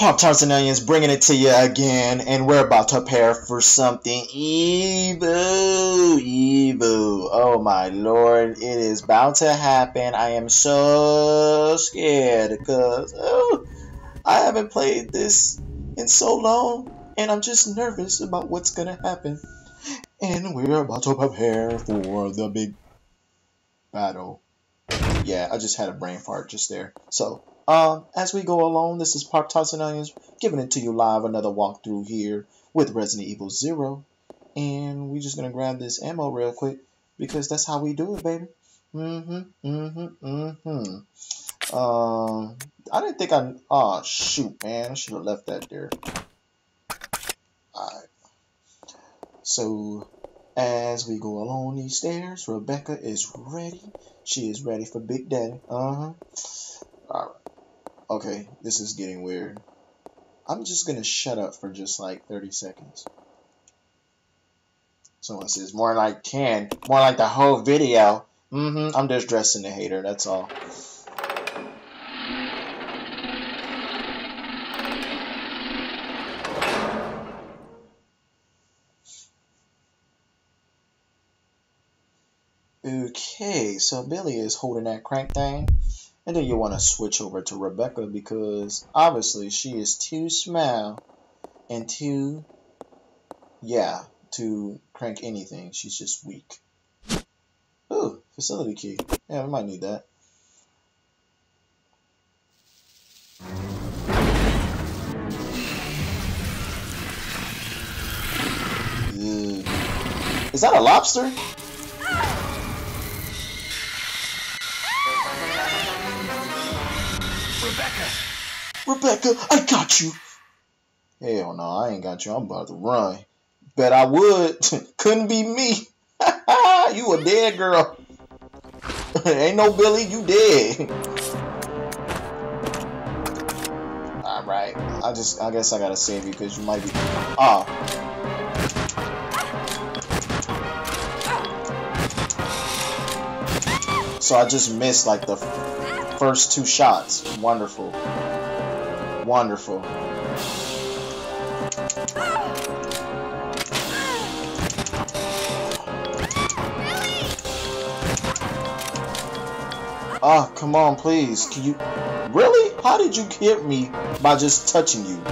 Pop Tarts and Onions bringing it to you again, and we're about to prepare for something evil, evil. Oh my lord, it is about to happen. I am so scared because oh, I haven't played this in so long, and I'm just nervous about what's gonna happen. And we're about to prepare for the big battle. Yeah, I just had a brain fart just there. So, um, as we go along, this is Pop Tarts and Onions giving it to you live. Another walkthrough here with Resident Evil Zero, and we're just gonna grab this ammo real quick because that's how we do it, baby. Mm-hmm. Mm-hmm. Mm-hmm. Um, I didn't think I. Oh shoot, man! I should have left that there. Alright. So, as we go along these stairs, Rebecca is ready. She is ready for Big Daddy. Uh huh. Alright. Okay, this is getting weird. I'm just gonna shut up for just like 30 seconds. Someone says more like 10, more like the whole video. Mm-hmm, I'm just dressing the hater, that's all. Okay, so Billy is holding that crank thing. And then you want to switch over to Rebecca because obviously she is too small and too, yeah, to crank anything. She's just weak. Ooh, facility key. Yeah, we might need that. Is that a lobster? Rebecca! Rebecca, I got you! Hell no, I ain't got you. I'm about to run. Bet I would. Couldn't be me. you a dead girl. ain't no Billy, you dead. Alright. I just I guess I gotta save you because you might be Ah. So I just missed like the first two shots. Wonderful. Wonderful. Oh, come on, please. Can you... Really? How did you hit me by just touching you?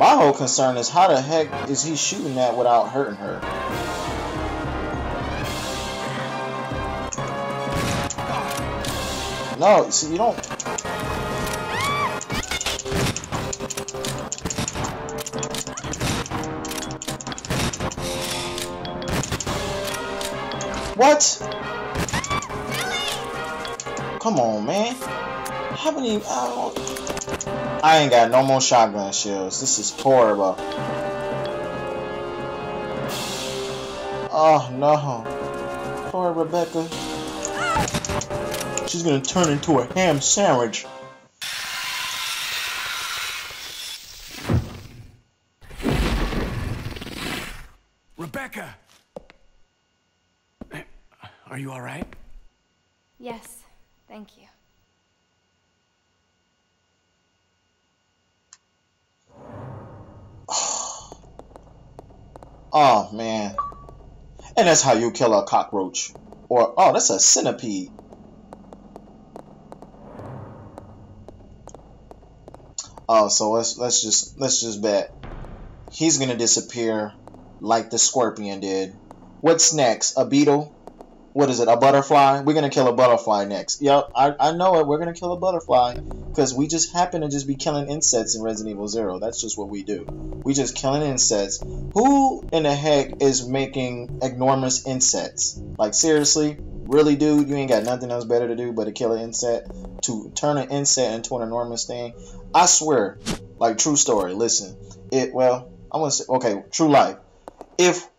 My whole concern is how the heck is he shooting that without hurting her? No, see, you don't... What? Come on, man. How many... I I ain't got no more shotgun shells. This is horrible. Oh no. Poor Rebecca. She's gonna turn into a ham sandwich. Rebecca! Are you alright? Yes, thank you. Oh, man. And that's how you kill a cockroach. Or, oh, that's a centipede. Oh, so let's let's just let's just bet he's gonna disappear like the scorpion did. What's next? A beetle? What is it, a butterfly? We're gonna kill a butterfly next. Yep, I, I know it. We're gonna kill a butterfly because we just happen to just be killing insects in Resident Evil Zero. That's just what we do. We just killing insects. Who in the heck is making enormous insects? Like seriously, really, dude? You ain't got nothing else better to do but to kill an insect. To turn an insect into an enormous thing. I swear, like true story. Listen, it well, I'm gonna say okay, true life. If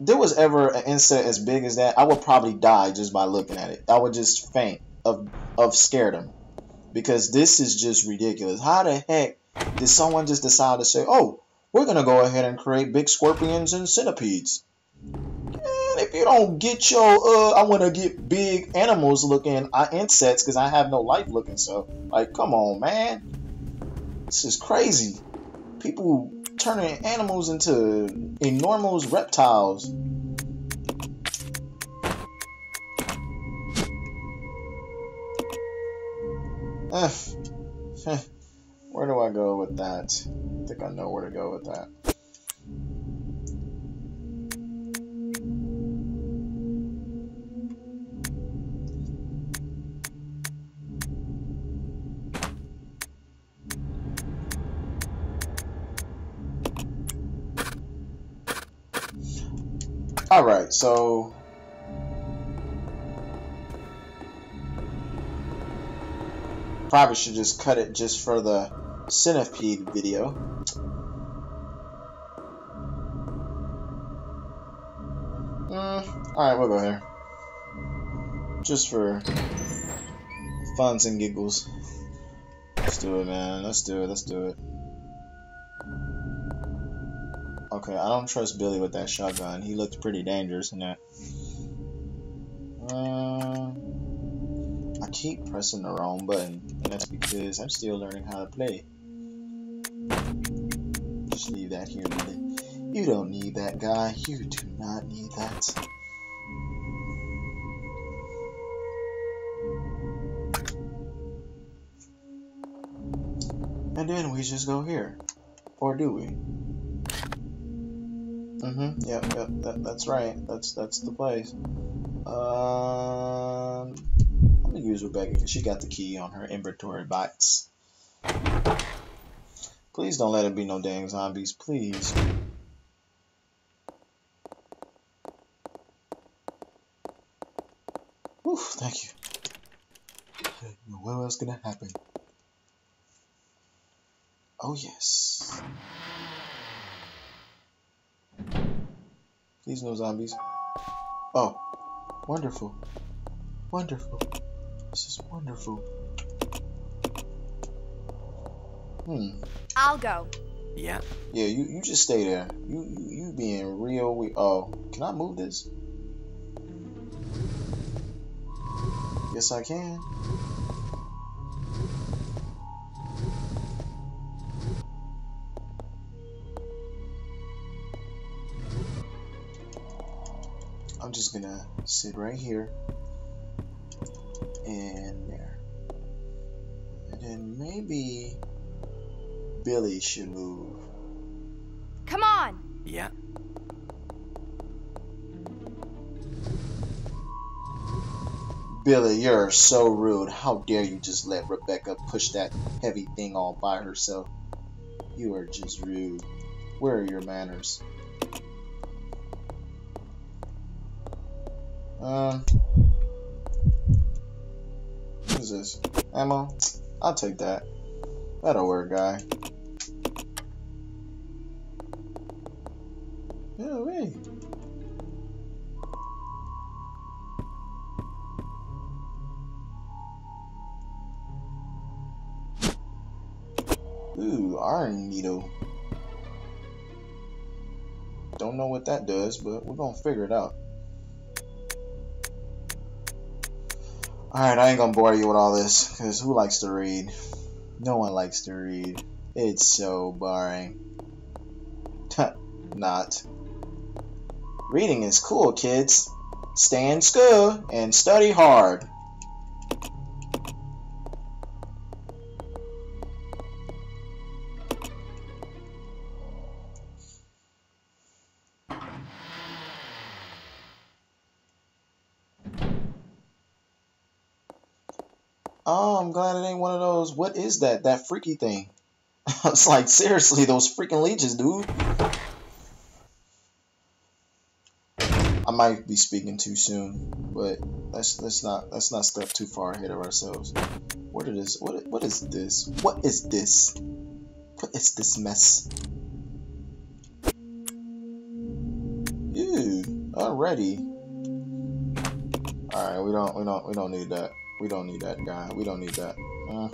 there was ever an insect as big as that, I would probably die just by looking at it. I would just faint of of scaredom. Because this is just ridiculous. How the heck did someone just decide to say, oh, we're going to go ahead and create big scorpions and centipedes? They if you don't get your uh I want to get big animals looking uh, insects because I have no life looking so like come on man this is crazy people turning animals into enormous reptiles. Eh, eh, where do I go with that? I think I know where to go with that All right, so probably should just cut it just for the centipede video. Mm, all right, we'll go here just for funs and giggles. Let's do it, man. Let's do it. Let's do it. Okay, I don't trust Billy with that shotgun. He looked pretty dangerous in that. Uh, I keep pressing the wrong button, and that's because I'm still learning how to play. Just leave that here, Billy. You don't need that guy. You do not need that. And then we just go here. Or do we? Mm-hmm. Yep, yep, that, that's right. That's that's the place. Um, I'm gonna use Rebecca because she got the key on her inventory box. Please don't let it be no dang zombies, please. Whew, thank you. What else gonna happen. Oh yes. Please no zombies. Oh, wonderful. Wonderful. This is wonderful. Hmm. I'll go. Yeah. Yeah, you, you just stay there. You, you you being real we oh, can I move this? Yes I can. Just gonna sit right here and there. And then maybe Billy should move. Come on. Yeah. Billy, you're so rude. How dare you just let Rebecca push that heavy thing all by herself? You are just rude. Where are your manners? Um, what is this? Ammo? I'll take that. That'll work, guy. Yeah, wait. Ooh, iron needle. Don't know what that does, but we're gonna figure it out. Alright, I ain't gonna bore you with all this, because who likes to read? No one likes to read. It's so boring. Not. Reading is cool, kids. Stay in school and study hard. One. What is that? That freaky thing. it's like seriously, those freaking leeches, dude. I might be speaking too soon, but let's let's not let's not step too far ahead of ourselves. What it is? What what is this? What is this? What is this mess? Ew, already. All right, we don't we don't we don't need that. We don't need that guy. We don't need that. Uh,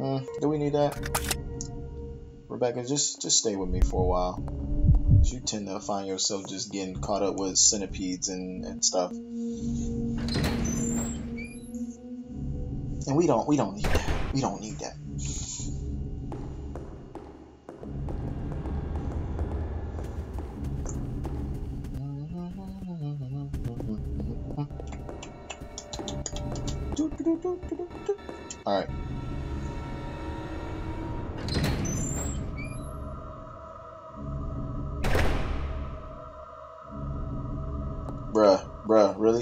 uh, do we need that? Rebecca, just just stay with me for a while. You tend to find yourself just getting caught up with centipedes and, and stuff. And we don't we don't need that. We don't need that. Alright. Bruh,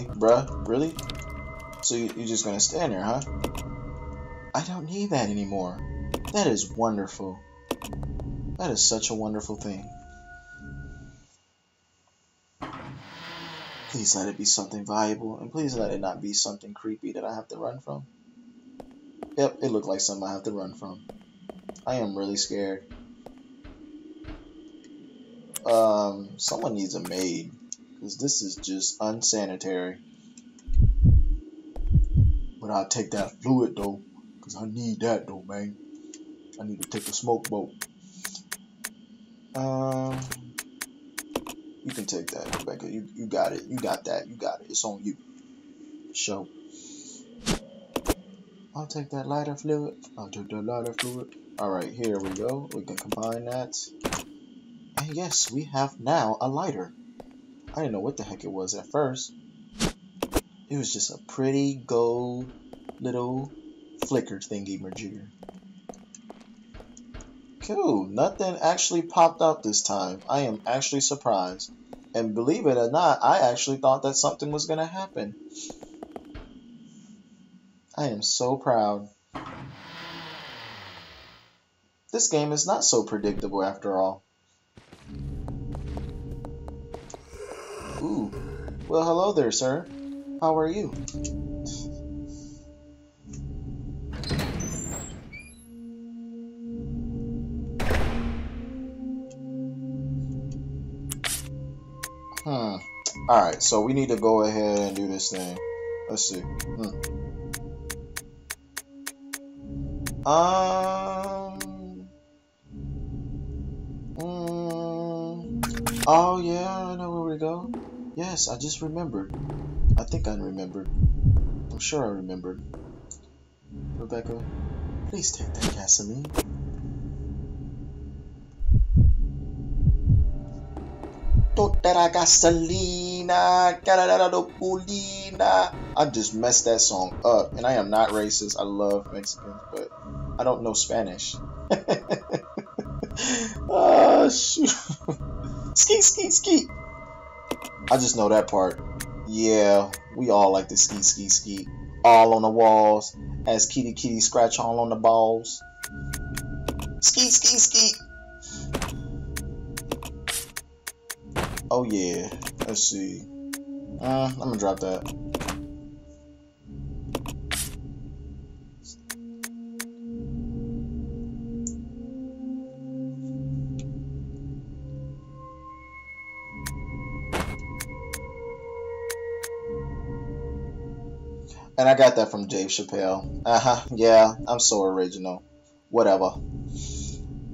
really? Bruh, really? So you, you're just gonna stand there, huh? I don't need that anymore. That is wonderful. That is such a wonderful thing. Please let it be something valuable, and please let it not be something creepy that I have to run from. Yep, it looked like something I have to run from. I am really scared. Um, someone needs a maid, because this is just unsanitary. But I'll take that fluid though, because I need that though, man. I need to take a smoke boat. Um, you can take that, Rebecca. You you got it. You got that. You got it. It's on you. Show. I'll take that lighter fluid. I'll take that lighter fluid. Alright, here we go. We can combine that. And yes, we have now a lighter. I didn't know what the heck it was at first. It was just a pretty gold little flicker thingy majigger. Cool, nothing actually popped up this time. I am actually surprised. And believe it or not, I actually thought that something was going to happen. I am so proud. This game is not so predictable after all. Well, hello there, sir. How are you? Hmm. Alright, so we need to go ahead and do this thing. Let's see. Hmm. Um. Mm, oh yeah, I know where we go. Yes, I just remembered. I think I remembered. I'm sure I remembered. Rebecca, please take that gasoline. Gasolina. I just messed that song up, and I am not racist. I love Mexicans, but I don't know Spanish. oh shoot! ski, ski, ski. I just know that part. Yeah, we all like to ski, ski, ski. All on the walls, as kitty, kitty scratch all on the balls. Ski, ski, ski. Oh yeah. Let's see. Uh, I'm gonna drop that. And I got that from Dave Chappelle. Uh huh. Yeah, I'm so original. Whatever.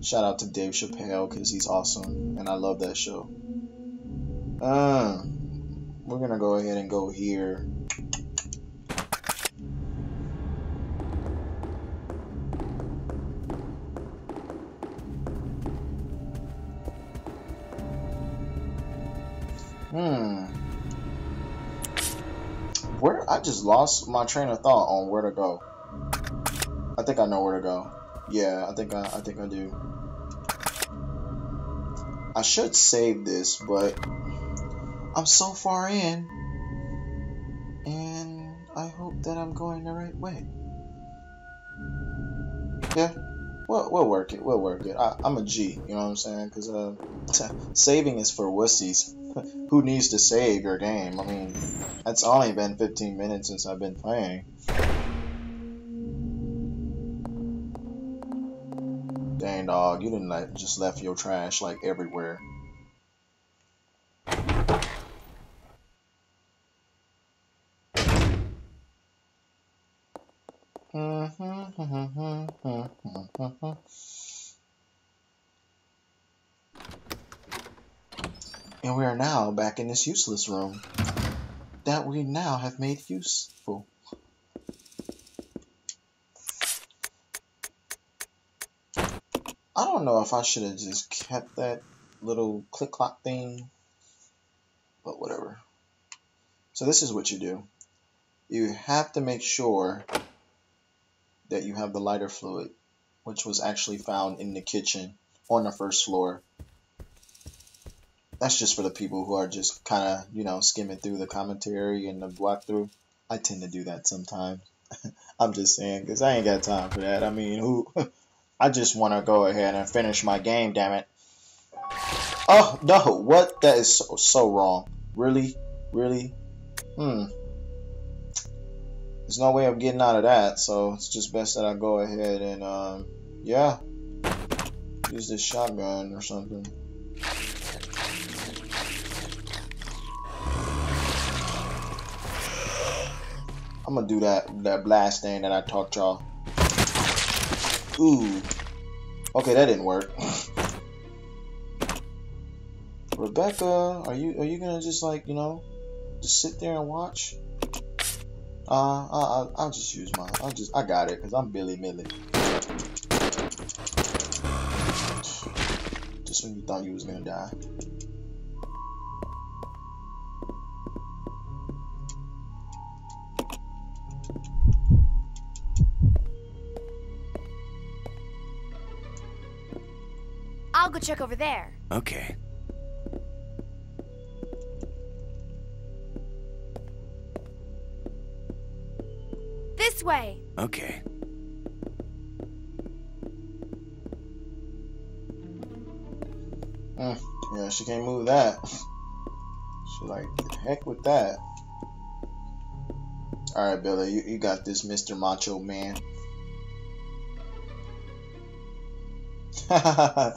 Shout out to Dave Chappelle because he's awesome and I love that show. Uh, we're gonna go ahead and go here. I just lost my train of thought on where to go. I think I know where to go. Yeah, I think I, I think I do. I should save this, but I'm so far in, and I hope that I'm going the right way. Yeah, we'll, we'll work it. We'll work it. I, am a G, you know what I'm saying? Because uh, saving is for wussies. Who needs to save your game? I mean, it's only been 15 minutes since I've been playing. Dang dog, you didn't like just left your trash like everywhere. And we are now back in this useless room that we now have made useful. I don't know if I should have just kept that little click clock thing, but whatever. So this is what you do. You have to make sure that you have the lighter fluid, which was actually found in the kitchen on the first floor. That's just for the people who are just kind of, you know, skimming through the commentary and the walkthrough. I tend to do that sometimes. I'm just saying, because I ain't got time for that. I mean, who? I just want to go ahead and finish my game, damn it. Oh, no, what? That is so, so wrong. Really? Really? Hmm. There's no way of getting out of that, so it's just best that I go ahead and, um, yeah. Use this shotgun or something. I'm gonna do that that blast thing that I taught y'all. Ooh. Okay, that didn't work. Rebecca, are you are you gonna just like you know, just sit there and watch? Uh, I, I will just use my I'll just I got it because I'm Billy Millie. Just when you thought you was gonna die. I'll go check over there. Okay. This way. Okay. Mm, yeah, she can't move that. She like, the heck with that. Alright, Billy, you, you got this, Mr. Macho Man.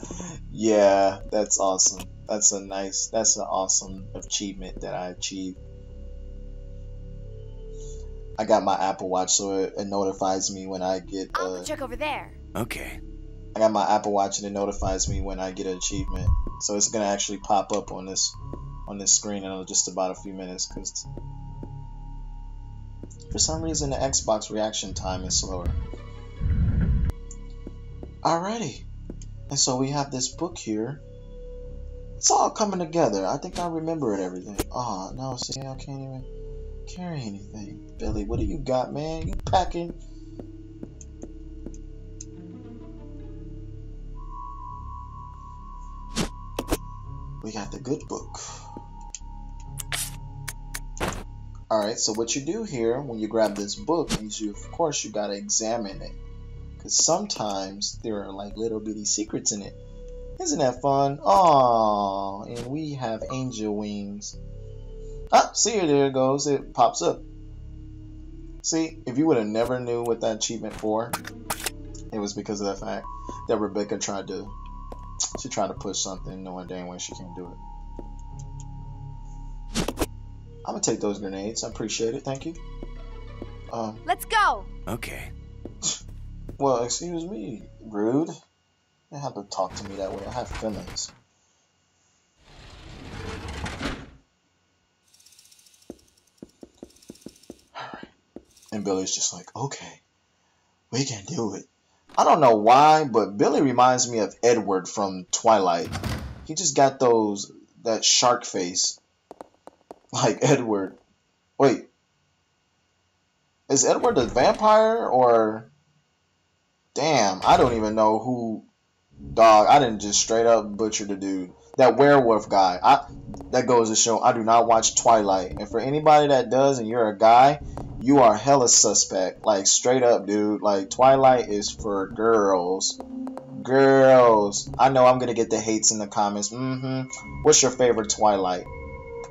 yeah, that's awesome. That's a nice, that's an awesome achievement that I achieved. I got my Apple Watch, so it, it notifies me when I get. I'll Uh, check over there. Okay. I got my Apple Watch, and it notifies me when I get an achievement. So it's gonna actually pop up on this on this screen in just about a few minutes, because for some reason the Xbox reaction time is slower. Alrighty. And so we have this book here. It's all coming together. I think I remember it everything. Oh no, see I can't even carry anything. Billy, what do you got, man? You packing? We got the good book. Alright, so what you do here when you grab this book is you of course you gotta examine it. Cause sometimes there are like little bitty secrets in it. Isn't that fun? Aww, and we have angel wings. Ah, see here, there it goes. It pops up. See, if you would have never knew what that achievement for, it was because of the fact that Rebecca tried to, she tried to push something knowing dang well she can't do it. I'm gonna take those grenades. I appreciate it. Thank you. Um, Let's go. Okay. well, excuse me, rude. You don't have to talk to me that way. I have feelings. Alright. And Billy's just like, okay, we can do it. I don't know why, but Billy reminds me of Edward from Twilight. He just got those, that shark face. Like Edward. Wait. Is Edward a vampire or. Damn, I don't even know who. Dog, I didn't just straight up butcher the dude. That werewolf guy. I that goes to show I do not watch Twilight. And for anybody that does and you're a guy, you are hella suspect. Like straight up, dude. Like Twilight is for girls. Girls. I know I'm gonna get the hates in the comments. Mm-hmm. What's your favorite Twilight?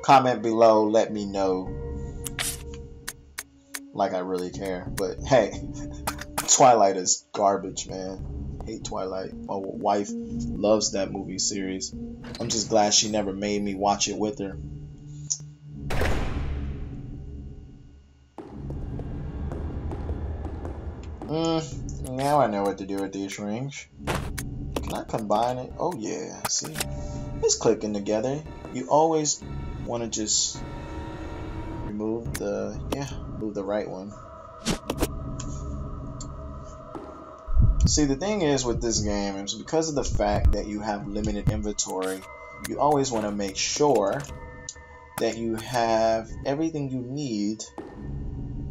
Comment below, let me know. Like I really care. But hey, Twilight is garbage, man. Hate Twilight. My wife loves that movie series. I'm just glad she never made me watch it with her. Mm, now I know what to do with these rings. Can I combine it? Oh yeah, see. it's clicking together. You always want to just remove the, yeah, move the right one. See, the thing is with this game is because of the fact that you have limited inventory, you always want to make sure that you have everything you need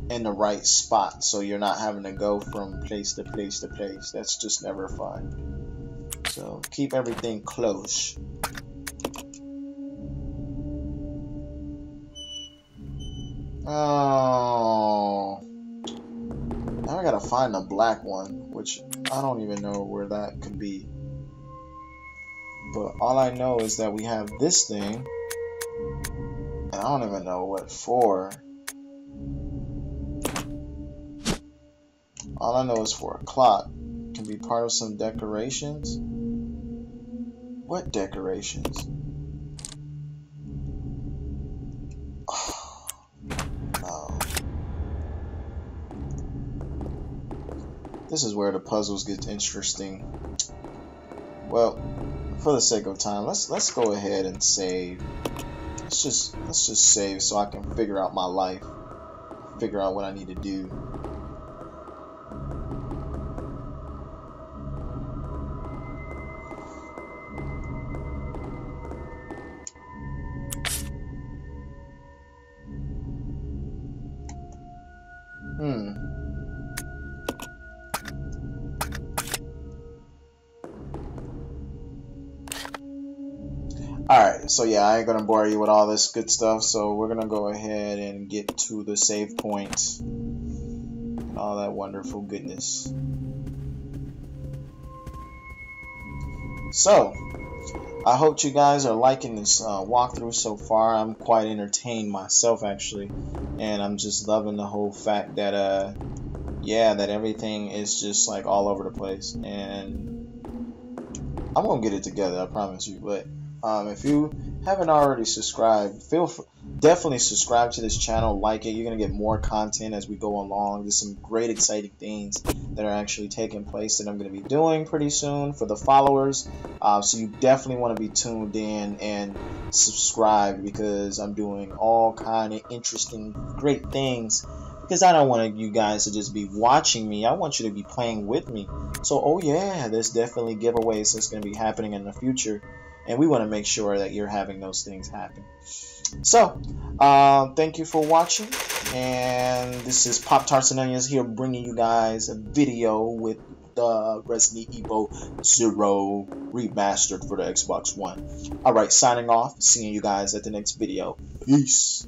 in the right spot so you're not having to go from place to place to place. That's just never fun. So keep everything close. Oh. Now I gotta find the black one, which I don't even know where that could be. But all I know is that we have this thing. And I don't even know what for. All I know is for a clock. Can be part of some decorations. What decorations? This is where the puzzles get interesting. Well, for the sake of time, let's let's go ahead and save. Let's just let's just save so I can figure out my life. Figure out what I need to do. Alright, so yeah, I ain't gonna bore you with all this good stuff, so we're gonna go ahead and get to the save points and all that wonderful goodness. So, I hope you guys are liking this uh, walkthrough so far. I'm quite entertained myself, actually, and I'm just loving the whole fact that, uh, yeah, that everything is just like all over the place, and I'm gonna get it together, I promise you, but um, if you haven't already subscribed, feel free, definitely subscribe to this channel, like it. You're gonna get more content as we go along. There's some great, exciting things that are actually taking place that I'm gonna be doing pretty soon for the followers. Uh, so you definitely want to be tuned in and subscribe because I'm doing all kind of interesting, great things. Because I don't want you guys to just be watching me. I want you to be playing with me. So, oh yeah, there's definitely giveaways that's going to be happening in the future and we want to make sure that you're having those things happen. So, uh, thank you for watching, and this is Pop Tarts and Onions here bringing you guys a video with the Resident Evil Zero remastered for the Xbox One. Alright, signing off, seeing you guys at the next video. Peace.